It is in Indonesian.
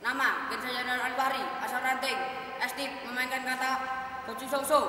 Nama, Bin Sajanul Al-Bahri, asal ranting, Estik, memainkan kata Kocu Soso,